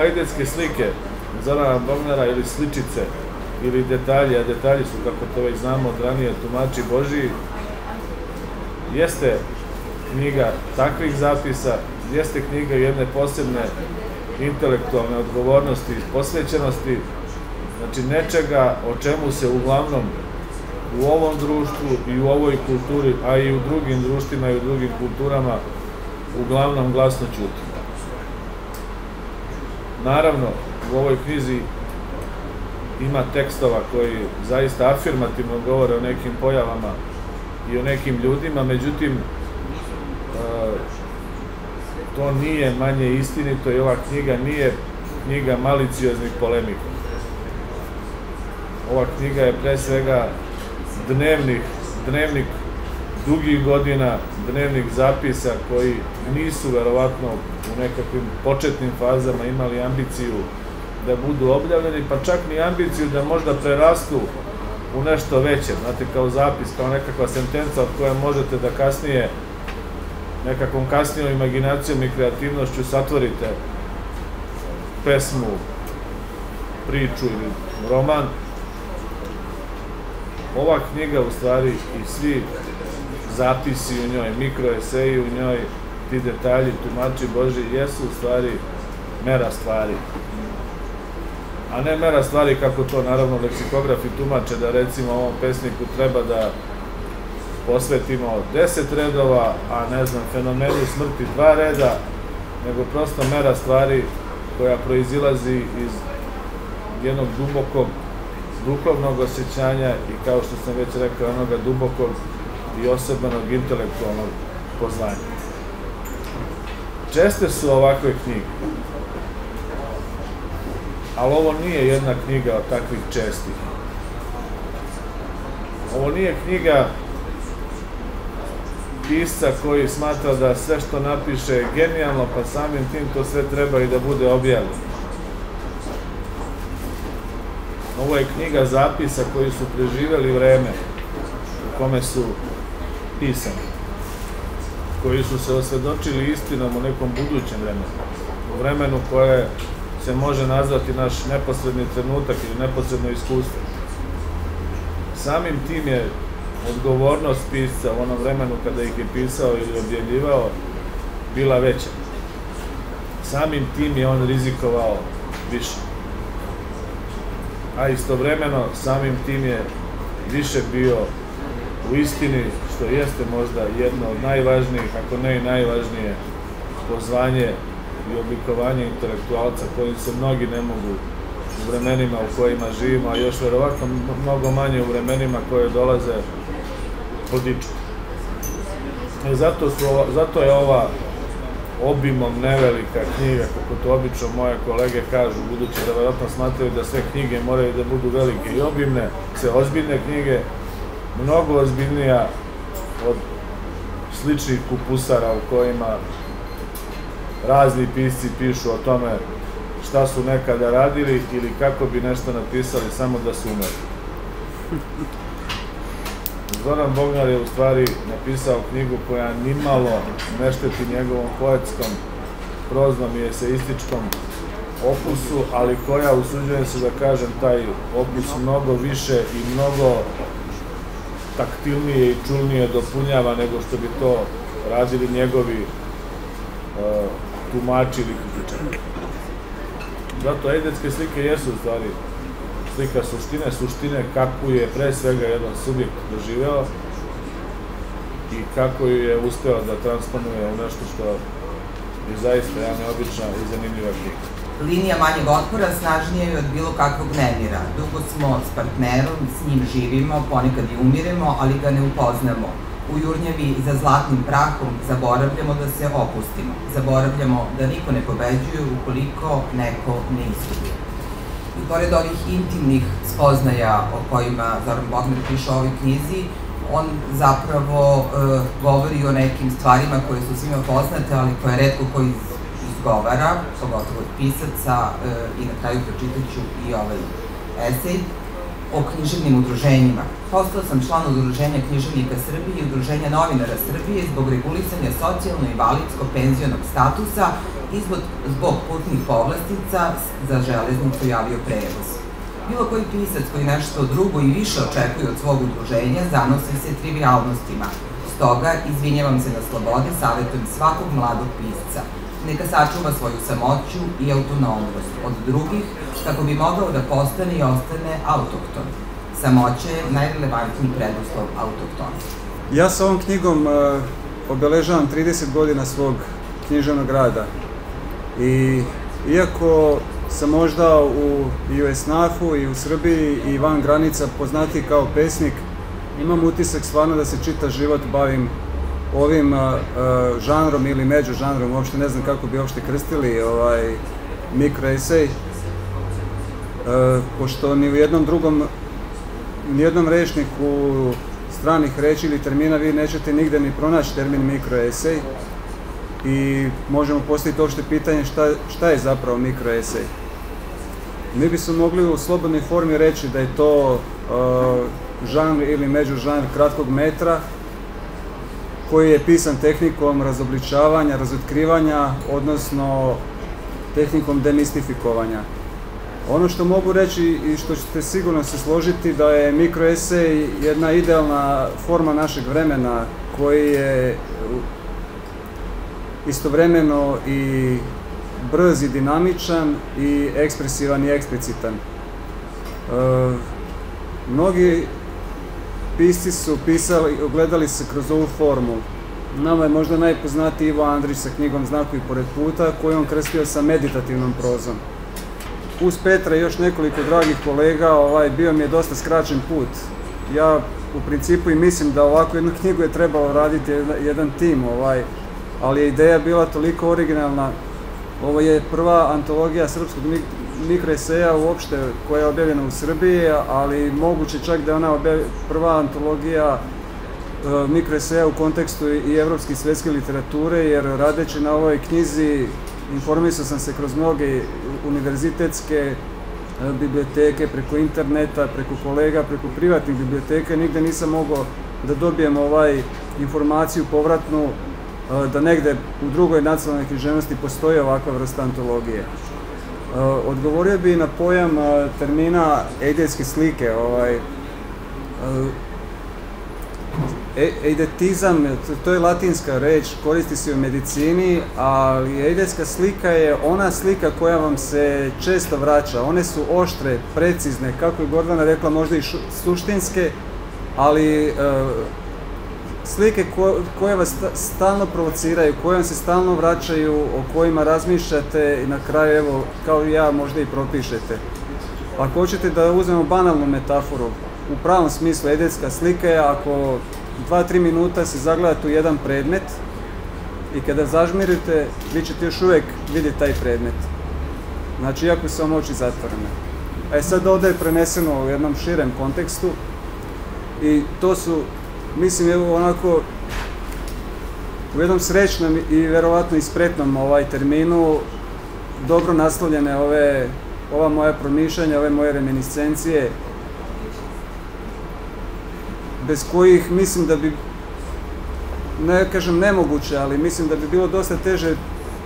Ajdetske slike Zorana Bognara ili sličice ili detalji, a detalji su, kako to već znamo od ranije, tumači Božiji, jeste knjiga takvih zapisa, jeste knjiga jedne posebne intelektualne odgovornosti i posvećenosti, znači nečega o čemu se uglavnom u ovom društvu i u ovoj kulturi, a i u drugim društvima i u drugim kulturama uglavnom glasno ćuti. Naravno, u ovoj knjizi ima tekstova koji zaista afirmativno govore o nekim pojavama i o nekim ljudima, međutim, e, to nije manje istinito i ova knjiga nije knjiga malicioznih polemika. Ova knjiga je pre svega dnevnih, dnevnik dugih godina, dnevnih zapisa koji nisu verovatno u nekakvim početnim fazama imali ambiciju da budu objavljeni, pa čak ni ambiciju da možda prerastu u nešto veće, znate, kao zapis, kao nekakva sentenca od koje možete da kasnije nekakvom kasnijom imaginacijom i kreativnošću satvorite pesmu, priču ili roman. Ova knjiga u stvari i svi zapisi u njoj, mikroeseji u njoj, ti detalji, tumači Boži, jesu u stvari mera stvari. A ne mera stvari kako to naravno leksikografi tumače da recimo ovom pesniku treba da posvetimo deset redova, a ne znam, fenomenu smrti dva reda, nego prosto mera stvari koja proizilazi iz jednog dubokog duhovnog osjećanja i kao što sam već rekao, onoga dubokog i osobenog intelektualnog poznanja. Česte su ovakve knjige, ali ovo nije jedna knjiga od takvih čestih. Ovo nije knjiga pisca koji smatra da sve što napiše je genijalno, pa samim tim to sve treba i da bude objavljeno. Ovo je knjiga zapisa koji su preživeli vreme u kome su pisani, koji su se osvedočili istinom u nekom budućem vremenu, u vremenu koje se može nazvati naš neposredni trenutak ili neposredno iskustvo. Samim tim je odgovornost pisca u onom vremenu kada ih je pisao ili objavljivao bila veća. Samim tim je on rizikovao više. A istovremeno samim tim je više bio u istini, što jeste možda jedno od najvažnijih, ako ne i najvažnije, pozvanje i oblikovanje intelektualca koji se mnogi ne mogu u vremenima u kojima živimo, a još verovatno mnogo manje u vremenima koje dolaze podičiti. E, zato, su, zato je ova obimom nevelika knjiga, kako to obično moje kolege kažu, budući da verovatno smatraju da sve knjige moraju da budu velike i obimne, sve ozbiljne knjige, mnogo ozbiljnija od sličnih kupusara u kojima razni pisci pišu o tome šta su nekada radili ili kako bi nešto napisali samo da su umeli. Zoran Bognar je u stvari napisao knjigu koja nimalo ne šteti njegovom poetskom, proznom i eseističkom opusu, ali koja, usuđujem se da kažem, taj opus mnogo više i mnogo taktilnije i čulnije dopunjava nego što bi to radili njegovi uh, tumači ili kritičari. Zato ejdetske slike jesu u stvari slika suštine, suštine kako je pre svega jedan subjekt doživeo i kako ju je uspeo da transponuje u nešto što je zaista jedna neobična i zanimljiva knjiga. Linija manjeg otpora snažnija je od bilo kakvog nemira. Dugo smo s partnerom, s njim živimo, ponekad i umiremo, ali ga ne upoznamo u jurnjavi za zlatnim prahom zaboravljamo da se opustimo. Zaboravljamo da niko ne pobeđuje ukoliko neko ne izgubi. I pored ovih intimnih spoznaja o kojima Zoran Bogner piše u ovoj knjizi, on zapravo e, govori o nekim stvarima koje su svima poznate, ali koje redko koji izgovara, pogotovo od pisaca, e, i na kraju pročitat ću i ovaj esej. o književnim udruženjima. Postao sam član udruženja književnika Srbije i udruženja novinara Srbije zbog regulisanja socijalno-invalidsko-penzionog statusa i zbog, zbog putnih povlastica za železnicu i avioprevoz. Bilo koji pisac koji nešto drugo i više očekuje od svog udruženja zanosi se trivialnostima. Stoga, izvinjavam se na slobode, savjetujem svakog mladog pisca – neka sačuva svoju samoću i autonomnost od drugih kako bi mogao da postane i ostane autokton. Samoće je najrelevantniji preduslov autoktona. Ja sa ovom knjigom uh, obeležavam 30 godina svog književnog rada i iako sam možda u USNAF-u i u Srbiji i van granica poznati kao pesnik, imam utisak stvarno da se čita život bavim ovim žanrom ili među žanrom, uopšte ne znam kako bi uopšte krstili ovaj mikroesej, pošto ni u jednom drugom, ni jednom rečniku stranih reči ili termina vi nećete nigde ni pronaći termin mikroesej i možemo postaviti uopšte pitanje šta, šta je zapravo mikroesej. Mi bismo mogli u slobodnoj formi reći da je to uh, žanr ili međužanr kratkog metra, koji je pisan tehnikom razobličavanja, razotkrivanja, odnosno tehnikom demistifikovanja. Ono što mogu reći i što ćete sigurno se složiti da je mikroesej jedna idealna forma našeg vremena koji je istovremeno i brz i dinamičan i ekspresivan i eksplicitan. E, mnogi pisci su pisali, ogledali se kroz ovu formu. Nama je možda najpoznatiji Ivo Andrić sa knjigom Znaku i pored puta, koju on krstio sa meditativnom prozom. Uz Petra i još nekoliko dragih kolega, ovaj, bio mi je dosta skraćen put. Ja u principu i mislim da ovako jednu knjigu je trebalo raditi jedan, jedan tim, ovaj, ali je ideja bila toliko originalna. Ovo je prva antologija srpskog mikroeseja uopšte koja je objavljena u Srbiji, ali moguće čak da je ona prva antologija e, mikroeseja u kontekstu i evropske i svetske literature, jer radeći na ovoj knjizi informisao sam se kroz mnoge univerzitetske e, biblioteke, preko interneta, preko kolega, preko privatnih biblioteka, nigde nisam mogao da dobijem ovaj informaciju povratnu da negde u drugoj nacionalnoj književnosti postoji ovakva vrsta antologije. Uh, odgovorio bi na pojam uh, termina eidetske slike. Ovaj, eidetizam, to je latinska reč, koristi se u medicini, ali eidetska slika je ona slika koja vam se često vraća. One su oštre, precizne, kako je Gordana rekla, možda i suštinske, ali slike ko, koje vas stalno provociraju, koje vam se stalno vraćaju, o kojima razmišljate i na kraju, evo, kao i ja, možda i propišete. Ako hoćete da uzmemo banalnu metaforu, u pravom smislu edetska slika je ako 2-3 minuta se zagledate u jedan predmet i kada zažmirite, vi ćete još uvek vidjeti taj predmet. Znači, iako su vam oči zatvorene. E sad ovde je preneseno u jednom širem kontekstu i to su mislim evo onako u jednom srećnom i verovatno ispretnom ovaj terminu dobro naslovljene ove ova moja promišljanja, ove moje reminiscencije bez kojih mislim da bi ne kažem nemoguće, ali mislim da bi bilo dosta teže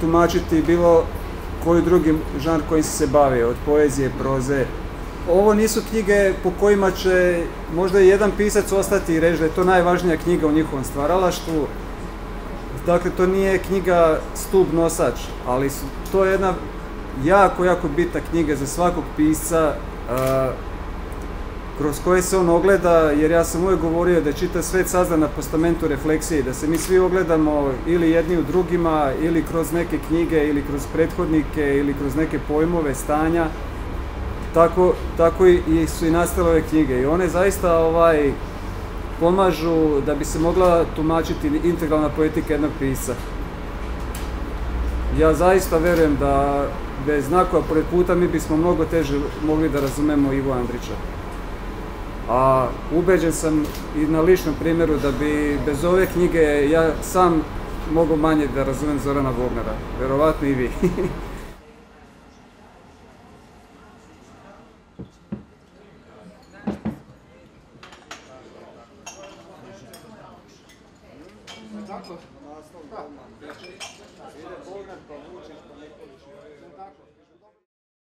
tumačiti bilo koji drugi žanr kojim se se bavio, od poezije, proze, ovo nisu knjige po kojima će možda jedan pisac ostati i reći da je to najvažnija knjiga u njihovom stvaralaštvu. Dakle, to nije knjiga stup nosač, ali su, to je jedna jako, jako bitna knjiga za svakog pisca a, kroz koje se on ogleda, jer ja sam uvijek govorio da je čita svet sazdan na postamentu refleksije, da se mi svi ogledamo ili jedni u drugima, ili kroz neke knjige, ili kroz prethodnike, ili kroz neke pojmove, stanja, tako, tako i su i nastale ove knjige i one zaista ovaj pomažu da bi se mogla tumačiti integralna poetika jednog pisa. Ja zaista verujem da bez znakova pored puta mi bismo mnogo teže mogli da razumemo Ivo Andrića. A ubeđen sam i na ličnom primjeru da bi bez ove knjige ja sam mogu manje da razumem Zorana Vognara. Verovatno i vi.